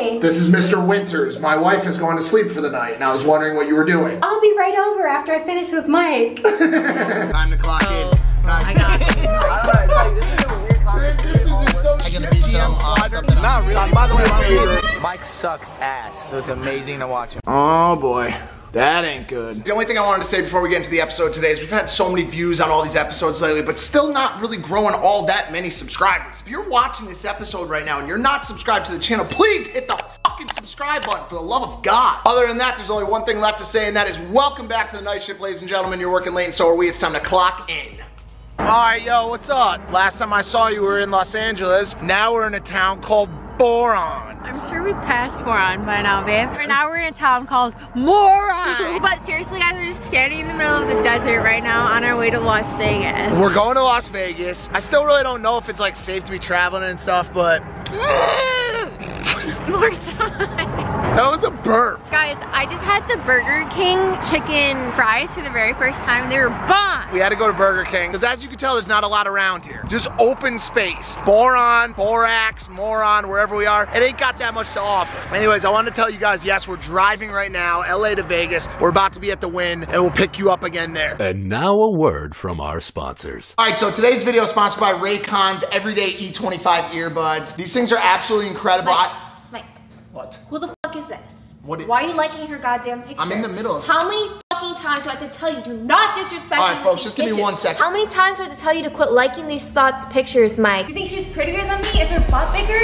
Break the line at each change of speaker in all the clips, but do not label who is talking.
Ashley.
This is Mr. Winters. My wife is going to sleep for the night, and I was wondering what you were doing.
I'll be right over after I finish with Mike.
Time to clock in.
I got it.
Alright, so this is a weird concept.
Transitions are so
I'm gonna be some stuff that I'm
Not really. By the way.
Mike sucks ass, so it's amazing to watch him.
Oh boy. That ain't good.
The only thing I wanted to say before we get into the episode today is we've had so many views on all these episodes lately, but still not really growing all that many subscribers. If you're watching this episode right now and you're not subscribed to the channel, please hit the fucking subscribe button for the love of God. Other than that, there's only one thing left to say, and that is welcome back to the night shift, ladies and gentlemen. You're working late, and so are we. It's time to clock in. All right, yo, what's up? Last time I saw you, we were in Los Angeles. Now we're in a town called Boron.
I'm sure we passed Moron by now, babe. Right now we're in a town called Moron. but seriously, guys, we're just standing in the middle of the desert right now on our way to Las Vegas.
We're going to Las Vegas. I still really don't know if it's like safe to be traveling and stuff, but
More signs.
that was a burp.
Guys, I just had the Burger King chicken fries for the very first time. They were bomb.
We had to go to Burger King because as you can tell, there's not a lot around here. Just open space. Boron, Borax, Moron, wherever we are, it ain't got that much to offer. Anyways, I wanted to tell you guys, yes, we're driving right now, LA to Vegas. We're about to be at the Wynn, and we'll pick you up again there.
And now a word from our sponsors.
All right, so today's video is sponsored by Raycon's Everyday E25 earbuds. These things are absolutely incredible. I
Mike.
What?
Who the fuck is this?
What
Why are you liking her goddamn picture?
I'm in the middle
How many fucking times do I have to tell you? Do not disrespect
All right, folks, just give me one second.
How many times do I have to tell you to quit liking these thoughts pictures, Mike? You think she's prettier than me? Is her butt bigger?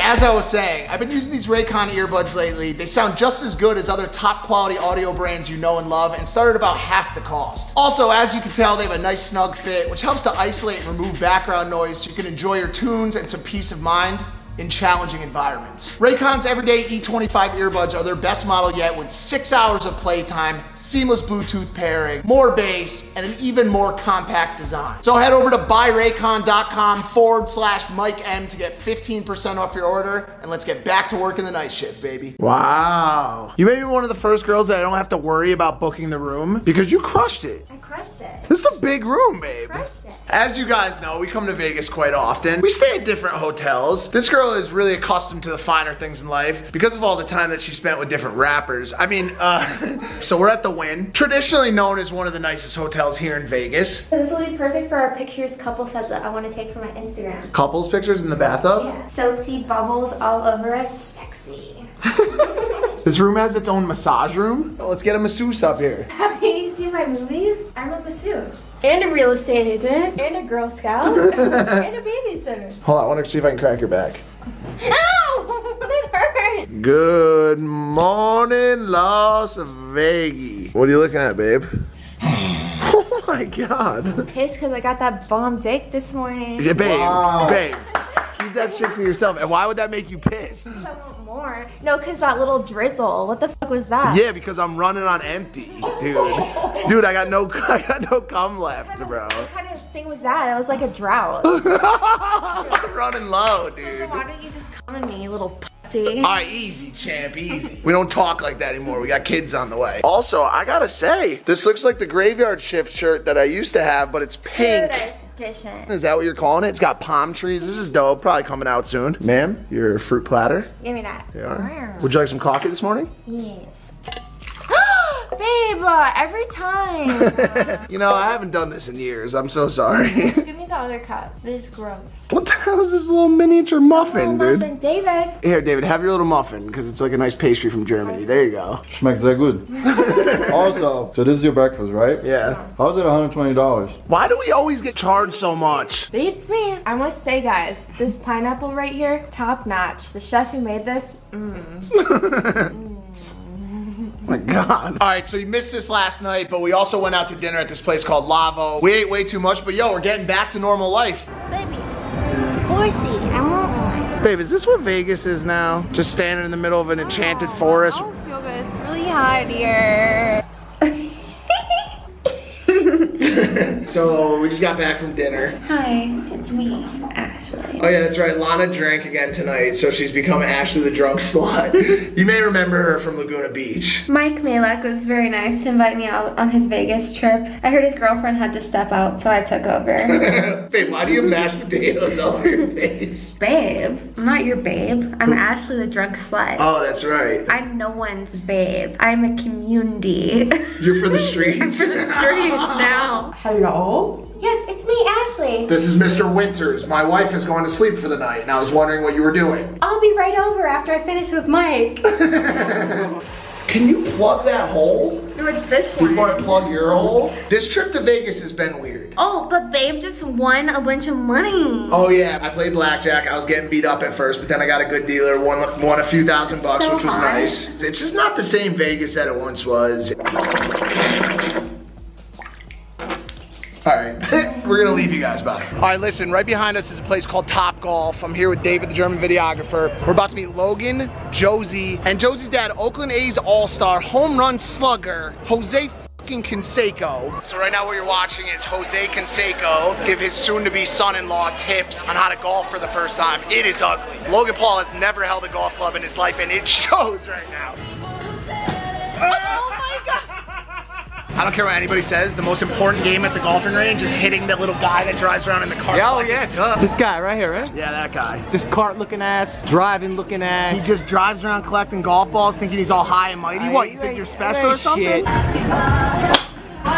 As I was saying, I've been using these Raycon earbuds lately. They sound just as good as other top quality audio brands you know and love and start at about half the cost. Also, as you can tell, they have a nice snug fit, which helps to isolate and remove background noise so you can enjoy your tunes and some peace of mind in challenging environments. Raycon's Everyday E25 earbuds are their best model yet with six hours of playtime, seamless Bluetooth pairing, more bass, and an even more compact design. So head over to buyraycon.com forward slash Mike M to get 15% off your order, and let's get back to work in the night shift, baby. Wow. You may be one of the first girls that I don't have to worry about booking the room because you crushed it.
I crushed it.
This is a big room, babe. As you guys know, we come to Vegas quite often. We stay at different hotels. This girl is really accustomed to the finer things in life because of all the time that she spent with different rappers. I mean, uh, so we're at the Wynn, traditionally known as one of the nicest hotels here in Vegas.
So this will be perfect for our pictures couple sets that I want to take for my Instagram.
Couples pictures in the bathtub.
Yeah. Soapsy bubbles all over us, sexy.
This room has its own massage room. Let's get a masseuse up here.
Have you seen my movies? I'm a masseuse. And a real estate agent. And a Girl Scout. and a babysitter.
Hold on, I want to see if I can crack your back.
Ow! that hurt.
Good morning, Las Vegas. What are you looking at, babe? oh my god.
Pissed because I got that bomb dick this morning.
Yeah, babe, babe. Keep that shit to yourself. And why would that make you pissed?
I want more. No, because that little drizzle. What the fuck was that?
Yeah, because I'm running on empty, dude. Dude, I got no, I got no cum left, bro.
What kind of thing was that? It was like a drought.
I'm running low, dude.
so
dude.
why don't you just come at me, you little pussy?
All right, easy, champ, easy. We don't talk like that anymore. We got kids on the way. Also, I gotta say, this looks like the graveyard shift shirt that I used to have, but it's pink.
Paradise edition.
Is that what you're calling it? It's got palm trees. This is dope. Probably coming out soon. Ma'am, your fruit platter.
Give me that.
Are. Would you like some coffee this morning?
Yes. Babe, uh, every time.
You know, I haven't done this in years. I'm so sorry.
Give me the other cup. This is gross.
what the hell is this little miniature muffin,
Oh,
dude?
muffin. David.
Here, David, have your little muffin because it's like a nice pastry from Germany. There you go.
Schmeckt sehr gut. also, so this is your breakfast, right?
Yeah.
How's it $120?
Why do we always get charged so much?
Beats me. I must say, guys, this pineapple right here, top notch. The chef who made this,
my God. All right, so you missed this last night, but we also went out to dinner at this place called Lavo. We ate way too much, but yo, we're getting back to normal life.
baby, horsey. I want one.
Babe, is this what Vegas is now? Just standing in the middle of an enchanted oh, forest?
I don't feel good. It's really hot here.
So we just got back from dinner.
Hi, it's me, Ashley.
Oh yeah, that's right. Lana drank again tonight, so she's become Ashley the drunk slut. you may remember her from Laguna Beach.
Mike Majlak was very nice to invite me out on his Vegas trip. I heard his girlfriend had to step out, so I took over.
Babe, why do you have mashed potatoes all over your face?
babe, I'm not your babe. I'm Ashley the drunk slut.
Oh, that's right.
I'm no one's babe. I'm a community.
You're for the streets.
For the streets now.
Hello?
Yes, it's me, Ashley.
This is Mr. Winters. My wife is going to sleep for the night, and I was wondering what you were doing.
I'll be right over after I finish with Mike.
Can you plug that hole
no, it's this one.
before I plug your hole? This trip to Vegas has been weird.
Oh, but babe just won a bunch of money.
Oh yeah, I played blackjack. I was getting beat up at first, but then I got a good dealer, won won a few thousand bucks,
So
which was
hot.
nice. It's just not the same Vegas that it once was. All right, we're gonna leave you guys by. All right, listen, right behind us is a place called Top Golf. I'm here with David, the German videographer. We're about to meet Logan, Josie, and Josie's dad, Oakland A's All-Star home run slugger, Jose fucking Canseco. So right now what you're watching is Jose Canseco give his soon-to-be son-in-law tips on how to golf for the first time. It is ugly. Logan Paul has never held a golf club in his life and it shows right now. Oh my god! I don't care what anybody says, the most important game at the golfing range is hitting that little guy that drives around in the car.
Yeah, oh yeah, duh. This guy right here, right?
Yeah, that guy.
This cart looking ass, driving looking ass.
He just drives around collecting golf balls thinking he's all high and mighty. What, you think you're special or something?
Shit.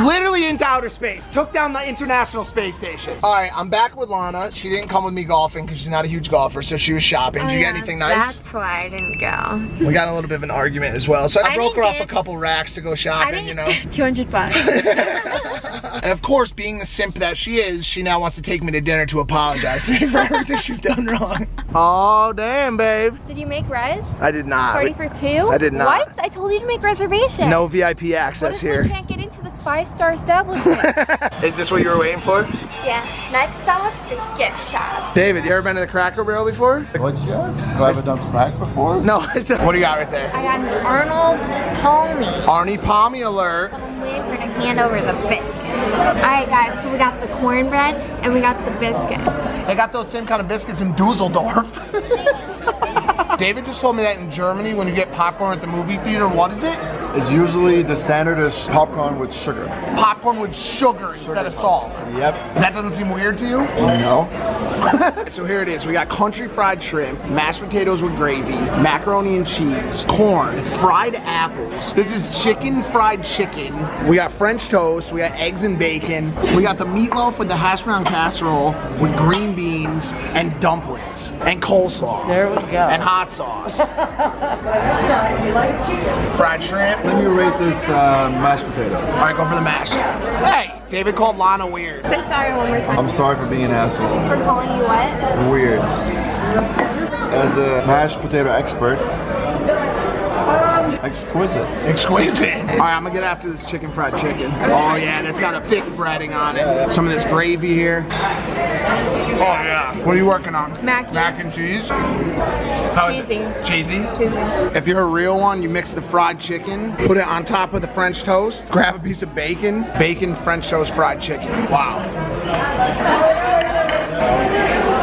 Literally into outer space. Took down the International Space Station. All right, I'm back with Lana. She didn't come with me golfing because she's not a huge golfer, so she was shopping. Did you oh, get anything nice?
That's why I didn't go.
We got a little bit of an argument as well. So I,
I
broke her off a couple racks to go
I
shopping, you know.
200 bucks.
and of course, being the simp that she is, she now wants to take me to dinner to apologize to me for everything she's done wrong. Oh, damn, babe.
Did you make res?
I did not.
Party for two?
I did not.
What? I told you to make reservations.
No VIP
What
access
if we
here.
can't get into this five-star establishment?
Is this what you were waiting for?
Yeah, next stop, the gift shop.
David, you ever been to the Cracker Barrel before?
What you guys? Have I ever done crack before?
No. what do you got right there?
I got an Arnold Palmy.
Arnie Palmy alert.
I'm waiting for her to hand over the biscuits. All right, guys, so we got the cornbread and we got the biscuits.
They got those same kind of biscuits in Dusseldorf. David just told me that in Germany, when you get popcorn at the movie theater, what is it?
It's usually the standard is popcorn with sugar.
Popcorn with sugar instead of salt.
Yep.
That doesn't seem weird to you?
No.
So here it is. We got country fried shrimp, mashed potatoes with gravy, macaroni and cheese, corn, fried apples. This is chicken fried chicken. We got French toast. We got eggs and bacon. We got the meatloaf with the hash brown casserole with green beans and dumplings and coleslaw.
There we go.
And hot sauce. fried shrimp.
Let me rate this uh, mashed potato.
All right, go for the mash. Hey, David called Lana weird.
Say sorry one more time.
I'm sorry for being an asshole.
For calling you what?
Weird. As a mashed potato expert, exquisite.
Exquisite. All right, I'm gonna get after this chicken fried chicken. Oh yeah, and it's got a thick breading on it. Some of this gravy here. Oh yeah. What are you working on?
Mac.
Mac and cheese. How is
Cheesy.
it? Cheesy.
Cheesy.
If you're a real one, you mix the fried chicken, put it on top of the French toast, grab a piece of bacon, bacon, French toast, fried chicken. Wow.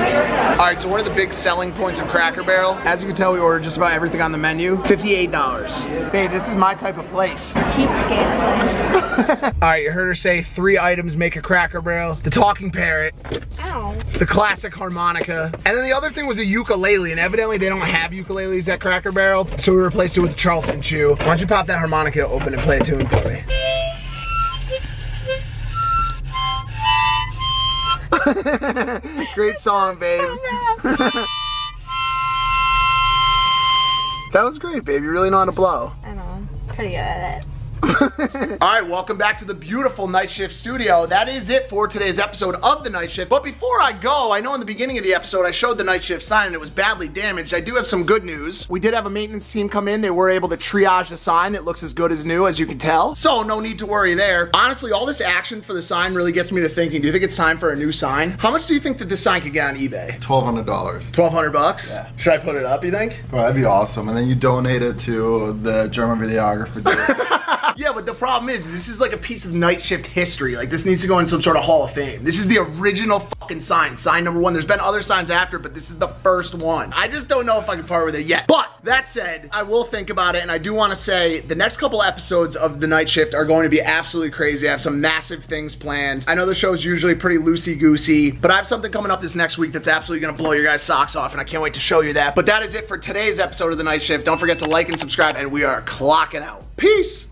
All right, so what are the big selling points of Cracker Barrel? As you can tell, we ordered just about everything on the menu. $58. Babe, this is my type of place.
Cheapskate.
All right, you heard her say three items make a Cracker Barrel. The talking parrot,
Ow.
the classic harmonica, and then the other thing was a ukulele, and evidently they don't have ukuleles at Cracker Barrel, so we replaced it with the Charleston Chew. Why don't you pop that harmonica open and play a tune for me? Great song, babe. that was great, babe. You really know how to blow.
I know. Pretty good at it.
All right, welcome back to the beautiful Night Shift studio. That is it for today's episode of the Night Shift. But before I go, I know in the beginning of the episode I showed the Night Shift sign and it was badly damaged. I do have some good news. We did have a maintenance team come in. They were able to triage the sign. It looks as good as new, as you can tell. So no need to worry there. Honestly, all this action for the sign really gets me to thinking, do you think it's time for a new sign? How much do you think that this sign could get on eBay?
Twelve hundred dollars.
1200 bucks?
Yeah.
Should I put it up, you think?
Bro, that'd be awesome. And then you donate it to the German videographer.
yeah, but the problem is, this is like a piece of night shift history. Like this needs to go in some sort of hall of fame. This is the original fucking sign, sign number one. There's been other signs after, but this is the first one. I just don't know if I can part with it yet. But that said, I will think about it, and I do want to say the next couple episodes of the night shift are going to be absolutely crazy. I have some massive things planned. I know the show is usually pretty loosey-goosey, but I have something coming up this next week that's absolutely gonna blow your guys' socks off, and I can't wait to show you that. But that is it for today's episode of the night shift. Don't forget to like and subscribe, and we are clocking out. Peace.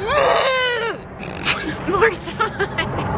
More signs.